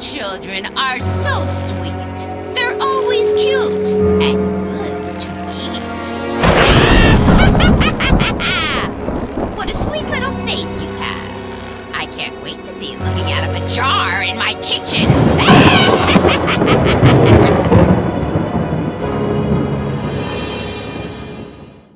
children are so sweet. They're always cute and good to eat. what a sweet little face you have. I can't wait to see you looking out of a jar in my kitchen.